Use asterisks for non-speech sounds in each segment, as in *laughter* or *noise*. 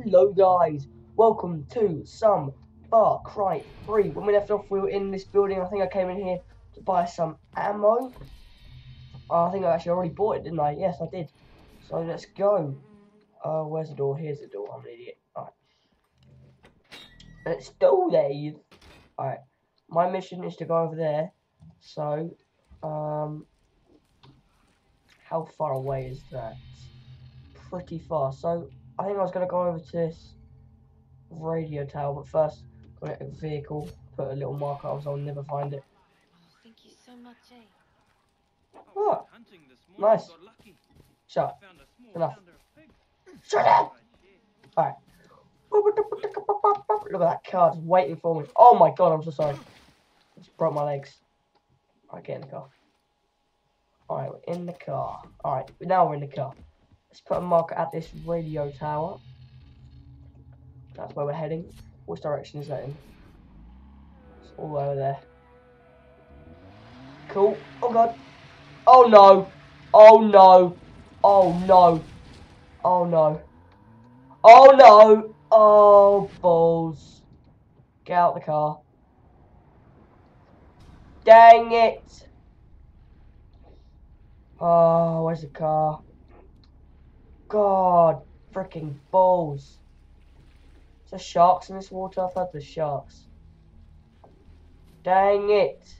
Hello guys, welcome to some Far Cry 3. When we left off we were in this building, I think I came in here to buy some ammo. Oh, I think I actually already bought it, didn't I? Yes, I did. So let's go. Uh, where's the door? Here's the door, I'm an idiot. Alright. Let's do these. Alright. My mission is to go over there. So, um, how far away is that? Pretty far. So, I think I was going to go over to this radio tower, but first, got a vehicle, put a little marker up so I'll never find it. Oh, thank you so much, eh? What? Hunting this morning, Nice. Shut up. Found a small Enough. gander of pigs. Shut up! Alright. Look at that car just waiting for me. Oh my god, I'm so sorry. Just broke my legs. Alright, get in the car. Alright, we're in the car. Alright, now we're in the car. Let's put a marker at this radio tower. That's where we're heading. Which direction is that in? It's all over there. Cool. Oh god. Oh no. Oh no. Oh no. Oh no. Oh no! Oh balls. Get out the car. Dang it! Oh, where's the car? God, freaking balls. Is there sharks in this water? I've heard there's sharks. Dang it!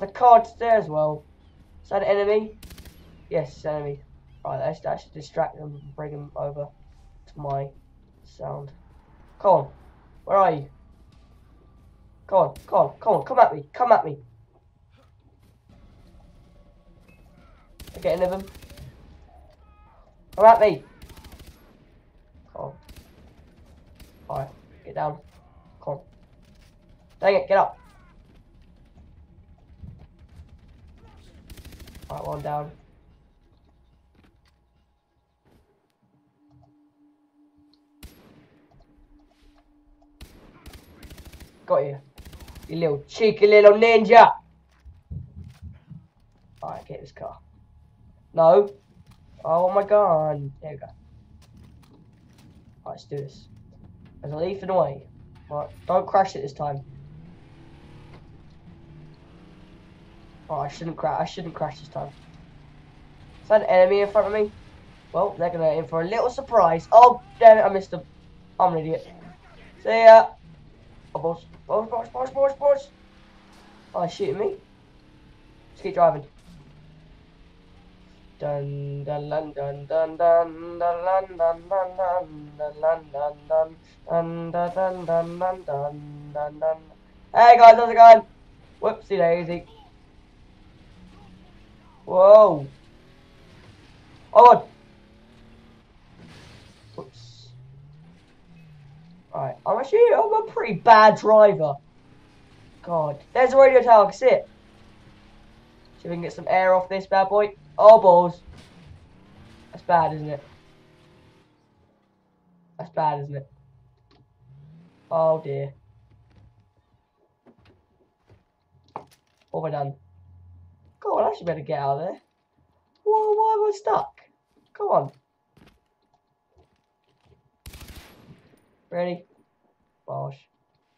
The car's there as well. Is that an enemy? Yes, enemy. Right, that should distract them and bring them over to my sound. Come on, where are you? Come on, come on, come on, come at me, come at me. Get any of them? Come at me. Come on. Alright, get down. Come on. Dang it, get up. Alright, one down. Got you. You little cheeky little ninja. Alright, get this car. No. Oh my god. There we go. Alright, let's do this. There's a leaf in the way. Right, don't crash it this time. Oh, I shouldn't crash. I shouldn't crash this time. Is that an enemy in front of me? Well, they're gonna in for a little surprise. Oh, damn it! I missed them. I'm an idiot. See ya. Oh, boss, boss, boss, boss, boss, boss. Oh, shooting me. Just keep driving. Dun dun dun dun dun dun dun dun dun dun dun dun dun dun dun dun dun dun. Hey guys, how's it going? Whoopsie daisy. Whoa. Oh God. Whoops. Alright, I'm actually I'm a pretty bad driver. God. There's a radio tower, I can see it. See if we can get some air off this bad boy. Oh balls. That's bad, isn't it? That's bad, isn't it? Oh dear. What have I done? Go on, I actually better get out of there. Why, why am I stuck? Come on. Ready? Gosh.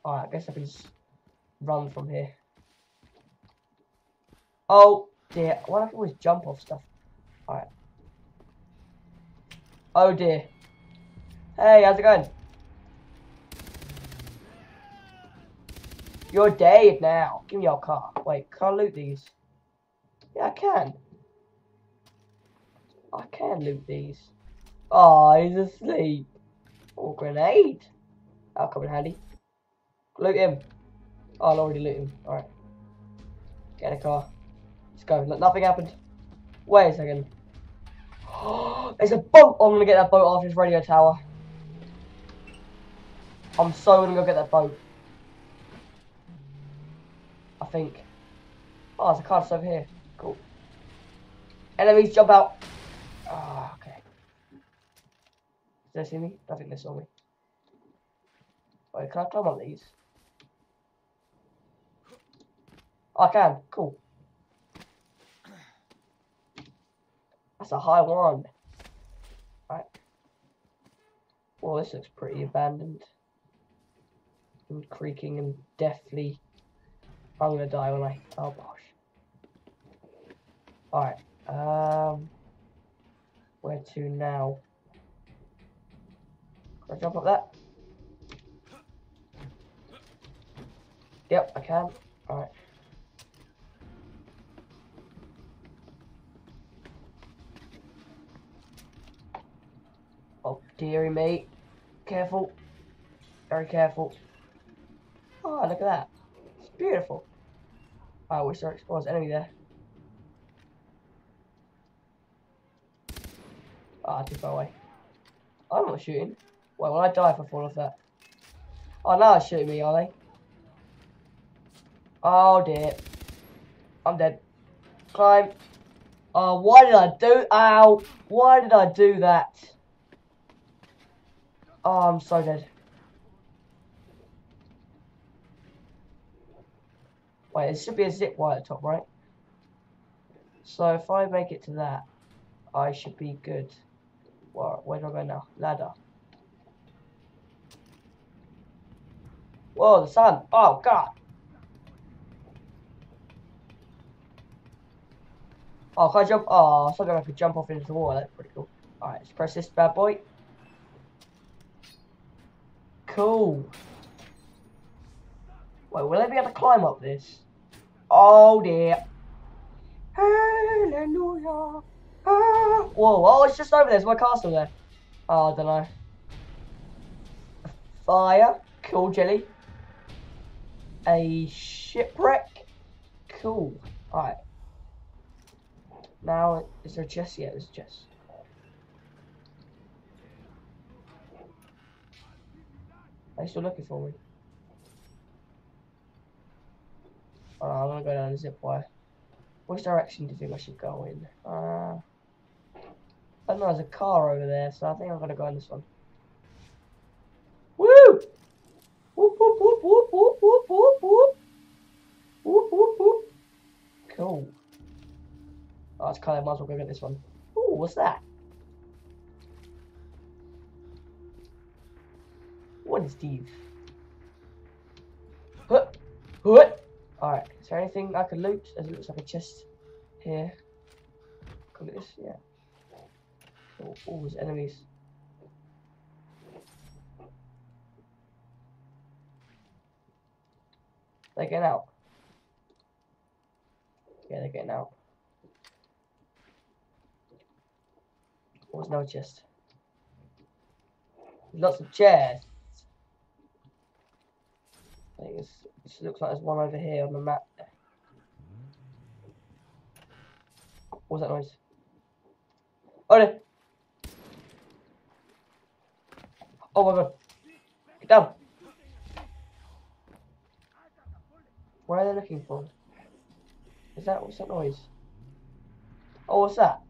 Alright, I guess I can just run from here. Oh dear. Why do I always jump off stuff? Alright. Oh dear. Hey, how's it going? You're dead now. Give me your car. Wait, can I loot these? Yeah, I can. I can loot these. Oh, he's asleep. Oh, grenade. That'll come in handy. Loot him. Oh, I'll already loot him. Alright. Get a car. Let's go. Nothing happened. Wait a second. *gasps* There's a boat. Oh, I'm gonna get that boat after this radio tower. I'm so gonna go get that boat. I think. Oh, there's a car just over here. Cool. Enemies jump out. Ah, okay. Did they see me? I think they saw me. Wait, can I climb on these? Oh, I can. Cool. That's a high one. Right. Well, this looks pretty abandoned. And creaking and deathly. I'm gonna die when I. Oh gosh. Alright. Um. Where to now? Can I jump up that? Yep, I can. Alright. Dearie me. Careful. Very careful. Oh, look at that. It's beautiful. I wish there was enemy there. Ah, too far away. I'm not shooting. Well, will I die if I fall off that? Oh, now they're shooting me, are they? Oh dear. I'm dead. Climb. Oh, why did I do? Ow! Why did I do that? Oh, I'm so dead. Wait, it should be a zip wire at top, right? So if I make it to that, I should be good. Where, where do I go now? Ladder. Whoa, the sun. Oh, God. Oh, can I jump? Oh, something I could jump off into the water. That's pretty cool. Alright, let's press this bad boy. Cool. Wait, will I be able to climb up this? Oh dear. Hallelujah. Ah. Whoa, oh, it's just over there. There's my castle there. Oh, I don't know. Fire. Cool, jelly. A shipwreck. Cool. Alright. Now, is there a chest? Yeah, there's a chest. Are you still looking for me? Oh, I'm gonna go down the zip wire. Which direction do you think I should go in? Uh, I know, there's a car over there, so I think I'm gonna go in this one. Woo! Whoop, whoop, whoop, whoop, whoop, whoop, whoop, whoop. Whoop, whoop, whoop. Cool. Oh, it's kind of might as well go get this one. Ooh, what's that? What is these? Hut, hut. Alright, is there anything I could loot? It looks like a chest here. Look at this, yeah. Oh, there's enemies. They're getting out. Yeah, they're getting out. There's no chest. Lots of chairs. I think it's, it looks like there's one over here on the map. What was that noise? Oh, there. Oh my god. Get down. Where are they looking for? Is that, what's that noise? Oh, what's that?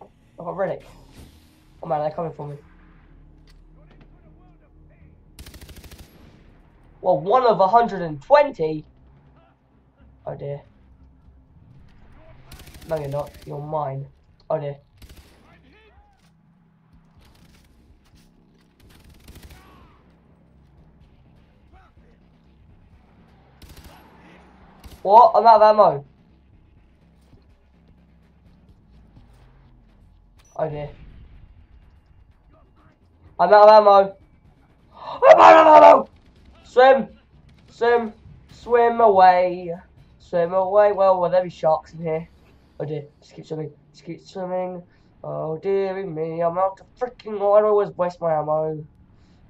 I've got relic. Oh man, they're coming for me. Well, one of 120? Oh dear. No, you're not. You're mine. Oh dear. What? I'm out of ammo. Oh dear. I'm out of ammo. *gasps* I'm out of ammo! Swim! Swim! Swim away! Swim away! Well, will there be sharks in here? Oh dear, just keep swimming. Just keep swimming. Oh dearie me, I'm out of freaking water. I always waste my ammo.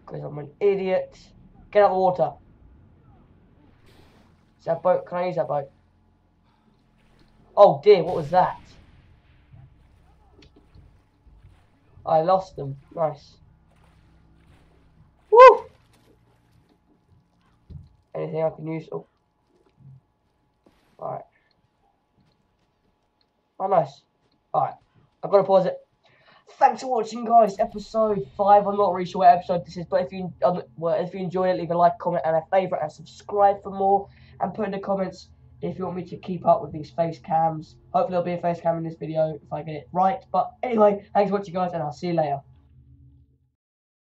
Because I'm an idiot. Get out of the water. Is that boat? Can I use that boat? Oh dear, what was that? I lost them. Nice. Woo! Anything I can use? Oh. Alright. Oh, nice. Alright. I've got to pause it. Thanks for watching, guys. Episode 5. I'm not really sure what episode this is, but if you um, well, if you enjoyed it, leave a like, comment, and a favourite, and subscribe for more. And put in the comments if you want me to keep up with these face cams. Hopefully, there'll be a face cam in this video if I get it right. But anyway, thanks for watching, guys, and I'll see you later.